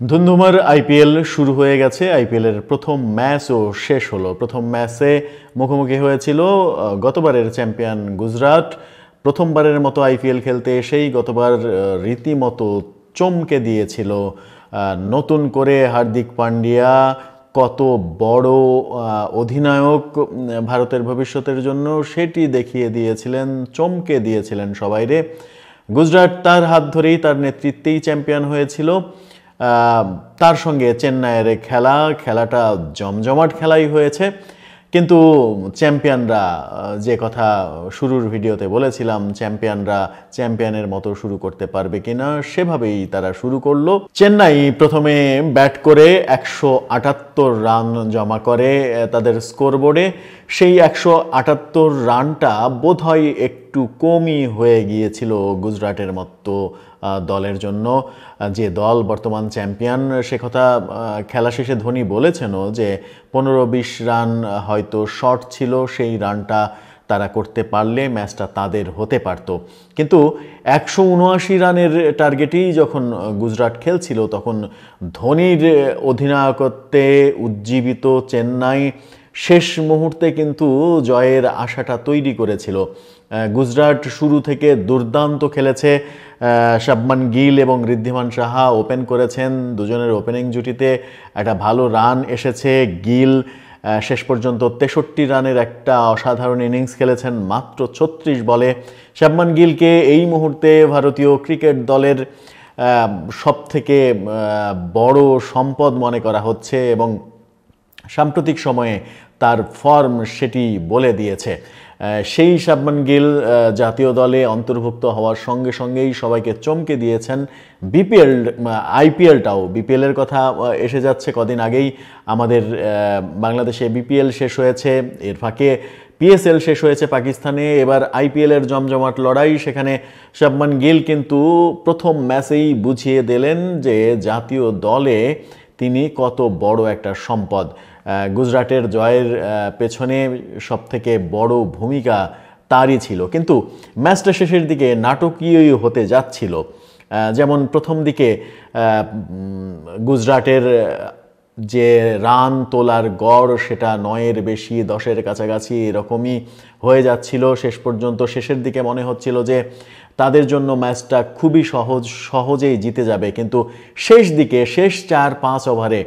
ধুন্ধুমার IPL শুরু হয়ে গেছে। আইপিএলের প্রথম ম্যাচও শেষ হলো। প্রথম ম্যাচে মুখোমুখি হয়েছিল গতবারের চ্যাম্পিয়ন গুজরাট। প্রথমবারের মতো আইপিএল খেলতে এসেই গতবার রীতিমতো চমকে দিয়েছিল নতুন করে হার্দিক পান্ডিয়া। কত বড় অধিনায়ক ভারতের ভবিষ্যতের জন্য সেটি দেখিয়ে দিয়েছিলেন, চমকে দিয়েছিলেন সবাইরে গুজরাট তার হাত ধরেই তার নেতৃত্বেই চ্যাম্পিয়ন হয়েছিল। তার সঙ্গে চেন্নাইয়ের খেলা, খেলাটা জমজমাট খেলাই হয়েছে। কিন্তু চ্যাম্পিয়নরা যে কথা শুরুর ভিডিওতে বলেছিলাম, চ্যাম্পিয়নরা চ্যাম্পিয়নের মতো শুরু করতে পারবে কিনা, সেভাবেই তারা শুরু করল। চেন্নাই প্রথমে ব্যাট করে একশো আটাত্তর রান জমা করে তাদের স্কোরবোর্ডে। সেই একশো আটাত্তর রানটা বোধহয় একটু কমই হয়ে গিয়েছিল গুজরাটের মতো দলের জন্য। যে দল বর্তমান চ্যাম্পিয়ন, সে কথা খেলা শেষে ধোনি বলেছেনও যে পনেরো বিশ রান হয়তো শর্ট ছিল, সেই রানটা তারা করতে পারলে ম্যাচটা তাদের হতে পারত। কিন্তু একশো উনআশি রানের টার্গেটেই যখন গুজরাট খেলছিল, তখন ধোনির অধিনায়কত্বে উজ্জীবিত চেন্নাই শেষ মুহূর্তে কিন্তু জয়ের আশাটা তৈরি করেছিল। গুজরাট শুরু থেকে দুর্দান্ত খেলেছে শাবমান গিল এবং ঋদ্ধিমান সাহা ওপেন করেছেন দুজনের ওপেনিং জুটিতে। একটা ভালো রান এসেছে গিল শেষ পর্যন্ত তেষট্টি রানের একটা অসাধারণ ইনিংস খেলেছেন মাত্র ছত্রিশ বলে। শাবমান গিলকে এই মুহূর্তে ভারতীয় ক্রিকেট দলের সব থেকে বড় সম্পদ মনে করা হচ্ছে এবং সাম্প্রতিক সময়ে তার ফর্ম সেটি বলে দিয়েছে। সেই শাবমান গিল জাতীয় দলে অন্তর্ভুক্ত হওয়ার সঙ্গে সঙ্গেই সবাইকে চমকে দিয়েছেন বিপিএল আইপিএলটাও বিপিএলের কথা এসে যাচ্ছে কদিন আগেই। আমাদের বাংলাদেশে বিপিএল শেষ হয়েছে, এর ফাঁকে পিএসএল শেষ হয়েছে পাকিস্তানে। এবার আইপিএলের জমজমাট লড়াই, সেখানে শাবমান গিল কিন্তু প্রথম ম্যাচেই বুঝিয়ে দিলেন যে জাতীয় দলে তিনি কত বড় একটা সম্পদ। গুজরাটের জয়ের পেছনে সবথেকে বড় ভূমিকা তারই ছিল। কিন্তু ম্যাচটা শেষের দিকে নাটকীয়ই হতে যাচ্ছিল। যেমন প্রথম দিকে গুজরাটের যে রান তোলার গড় সেটা নয়ের বেশি, দশের কাছাকাছি এরকমই হয়ে যাচ্ছিল। শেষ পর্যন্ত শেষের দিকে মনে হচ্ছিল যে তাদের জন্য ম্যাচটা খুবই সহজ, সহজেই জিতে যাবে। কিন্তু শেষ দিকে, শেষ চার পাঁচ ওভারে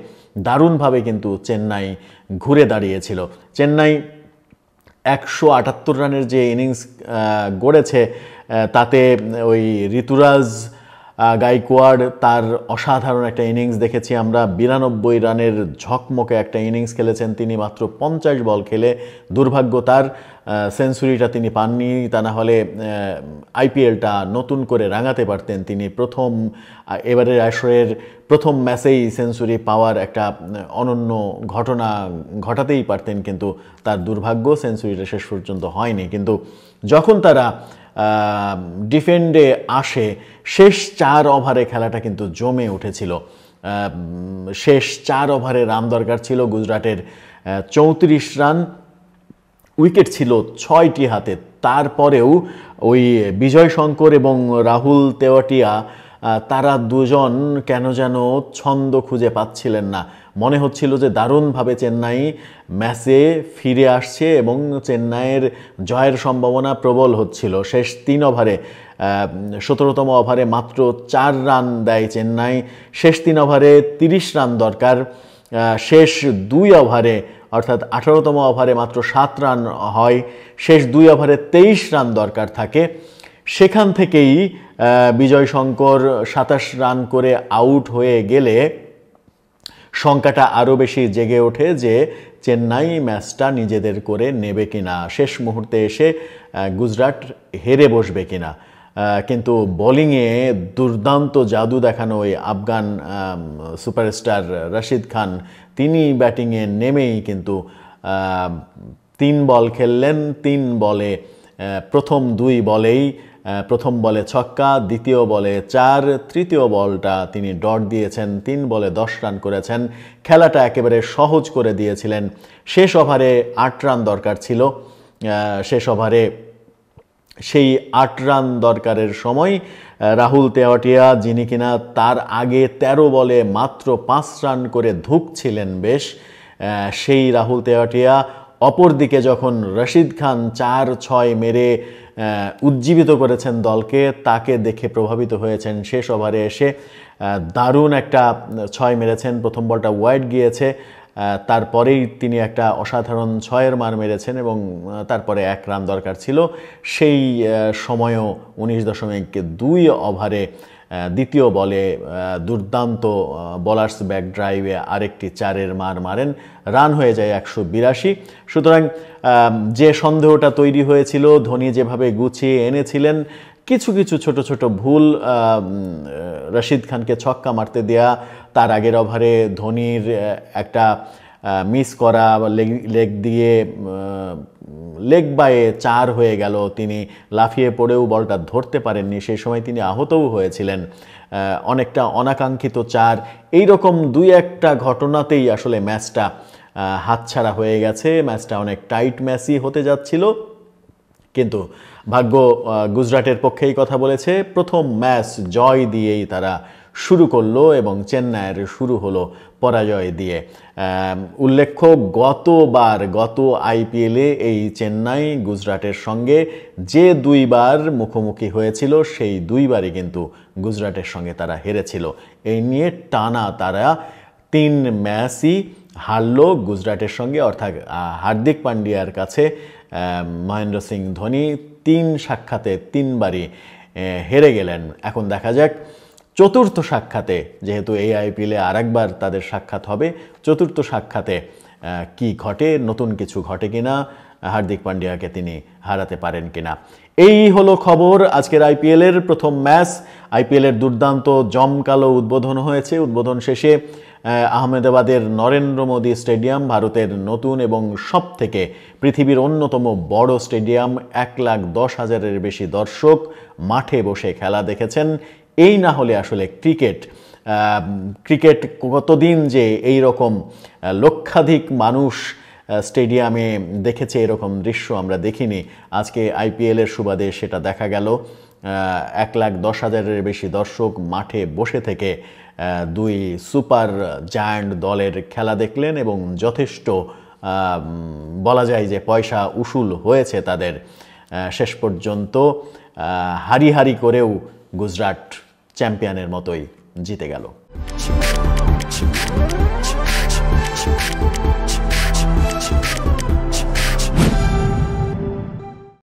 দারুণভাবে কিন্তু চেন্নাই ঘুরে দাঁড়িয়েছিল। চেন্নাই একশো আটাত্তর রানের যে ইনিংস গড়েছে তাতে ওই ঋতুরাজ গাইকোয়াড তার অসাধারণ একটা ইনিংস দেখেছি আমরা। বিরানব্বই রানের ঝকমকে একটা ইনিংস খেলেছেন তিনি, মাত্র পঞ্চাশ বল খেলে। দুর্ভাগ্য তার সেঞ্চুরিটা তিনি পাননি, তা না হলে আইপিএলটা নতুন করে রাঙাতে পারতেন তিনি। প্রথম এবারের আসরের প্রথম ম্যাচেই সেঞ্চুরি পাওয়ার একটা অনন্য ঘটনা ঘটাতেই পারতেন, কিন্তু তার দুর্ভাগ্য সেঞ্চুরিটা শেষ পর্যন্ত হয়নি। কিন্তু যখন তারা ডিফেন্ডে আসে, শেষ চার ওভারে খেলাটা কিন্তু জমে উঠেছিল। শেষ চার ওভারে রান দরকার ছিল গুজরাটের চৌত্রিশ রান। উইকেট ছিল ছয়টি হাতে। তারপরেও ওই বিজয় শঙ্কর এবং রাহুল তেওয়াটিয়া তারা দুজন কেন যেন ছন্দ খুঁজে পাচ্ছিলেন না। মনে হচ্ছিল যে দারুণভাবে চেন্নাই ম্যাচে ফিরে আসছে এবং চেন্নাইয়ের জয়ের সম্ভাবনা প্রবল হচ্ছিল। শেষ তিন ওভারে সতেরোতম ওভারে মাত্র চার রান দেয় চেন্নাই। শেষ তিন ওভারে তিরিশ রান দরকার। শেষ দুই ওভারে, অর্থাৎ আঠারোতম ওভারে মাত্র সাত রান হয়। শেষ দুই ওভারে তেইশ রান দরকার থাকে। সেখান থেকেই বিজয় শঙ্কর সাতাশ রান করে আউট হয়ে গেলে সংখ্যাটা আরও বেশি জেগে ওঠে যে চেন্নাই ম্যাচটা নিজেদের করে নেবে কিনা। শেষ মুহূর্তে এসে গুজরাট হেরে বসবে কিনা। কিন্তু বোলিংয়ে দুর্দান্ত জাদু দেখানো ওই আফগান সুপারস্টার রশিদ খান, তিনি ব্যাটিংয়ে নেমেই কিন্তু তিন বল খেললেন। তিন বলে প্রথম দুই বলেই প্রথম বলে ছক্কা, দ্বিতীয় বলে চার, তৃতীয় বলটা তিনি ডট দিয়েছেন, তিন বলে দশ রান করেছেন। খেলাটা একেবারে সহজ করে দিয়েছিলেন। শেষ ওভারে আট রান দরকার ছিল। শেষ ওভারে সেই আট রান দরকারের সময় রাহুল তেওয়াটিয়া, যিনি কিনা তার আগে ১৩ বলে মাত্র পাঁচ রান করে ধুকছিলেন বেশ সেই রাহুল তেওয়াটিয়া অপরদিকে যখন রশিদ খান চার ছয় মেরে উজ্জীবিত করেছেন দলকে, তাকে দেখে প্রভাবিত হয়েছেন শেষ ওভারে এসে দারুণ একটা ছয় মেরেছেন, প্রথম বলটা ওয়াইড গিয়েছে তারপরেই তিনি একটা অসাধারণ ছয়ের মার মেরেছেন এবং তারপরে এক রান দরকার ছিল। সেই সময়ও উনিশ দশমিক দুই ওভারে দ্বিতীয় বলে দুর্দান্ত বলার্স ব্যাক ড্রাইভে আরেকটি চারের মার মারেন। রান হয়ে যায় একশো বিরাশি। সুতরাং যে সন্দেহটা তৈরি হয়েছিল, ধোনি যেভাবে গুছিয়ে এনেছিলেন কিছু কিছু ছোট ছোট ভুল রশিদ খানকে ছক্কা মারতে দেয়া, তার আগের ওভারে ধোনির একটা মিস করা, লেগ লেগ দিয়ে লেগ বায়ে চার হয়ে গেল। তিনি লাফিয়ে পড়েও বলটা ধরতে পারেননি। সেই সময় তিনি আহতও হয়েছিলেন। অনেকটা অনাকাঙ্ক্ষিত চার। এই রকম দুই একটা ঘটনাতেই আসলে ম্যাচটা হাতছাড়া হয়ে গেছে। ম্যাচটা অনেক টাইট ম্যাচই হতে যাচ্ছিল। কিন্তু ভাগ্য গুজরাটের পক্ষেই কথা বলেছে। প্রথম ম্যাচ জয় দিয়েই তারা শুরু করল এবং চেন্নাইয়ের শুরু হলো পরাজয় দিয়ে। উল্লেখ্য, গতবার, গত আইপিএলে এই চেন্নাই গুজরাটের সঙ্গে যে দুইবার মুখোমুখি হয়েছিল, সেই দুইবারই কিন্তু গুজরাটের সঙ্গে তারা হেরেছিল। এই নিয়ে টানা তারা তিন ম্যাচই হারল গুজরাটের সঙ্গে। অর্থাৎ হার্দিক পান্ডিয়ার কাছে মহেন্দ্র সিং ধোনি তিন সাক্ষাতে তিনবারই হেরে গেলেন। এখন দেখা যাক, চতুর্থ সাক্ষাতে যেহেতু এই আইপিএলে আরেকবার তাদের সাক্ষাৎ হবে, চতুর্থ সাক্ষাতে কি ঘটে, নতুন কিছু ঘটে কিনা, হার্দিক পান্ডিয়াকে তিনি হারাতে পারেন কিনা। এই হলো খবর আজকের আইপিএলের প্রথম ম্যাচ। আইপিএলের দুর্দান্ত জমকালো উদ্বোধন হয়েছে। উদ্বোধন শেষে আহমেদাবাদের নরেন্দ্র মোদী স্টেডিয়াম ভারতের নতুন এবং সব থেকে পৃথিবীর অন্যতম বড় স্টেডিয়াম, এক লাখ দশ হাজারের বেশি দর্শক মাঠে বসে খেলা দেখেছেন। এই না হলে আসলে ক্রিকেট ক্রিকেট কতদিন যে এই রকম লক্ষাধিক মানুষ স্টেডিয়ামে দেখেছে এরকম দৃশ্য আমরা দেখিনি। আজকে আইপিএলের সুবাদে সেটা দেখা গেল। এক লাখ দশ হাজারের বেশি দর্শক মাঠে বসে থেকে দুই সুপার জায়ান্ট দলের খেলা দেখলেন এবং যথেষ্ট বলা যায় যে পয়সা উসুল হয়েছে তাদের। শেষ পর্যন্ত হারি হারি করেও গুজরাট চ্যাম্পিয়নের মতোই জিতে গেল।